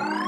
Oh!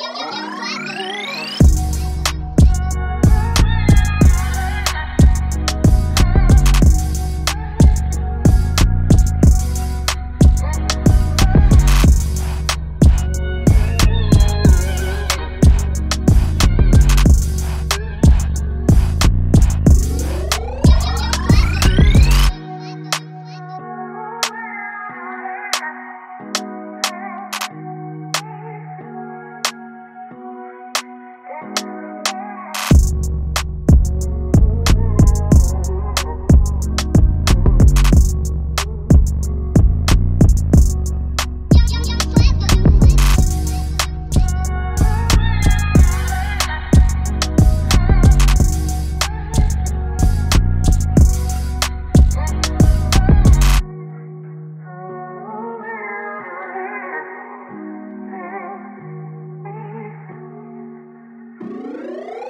Uh -huh.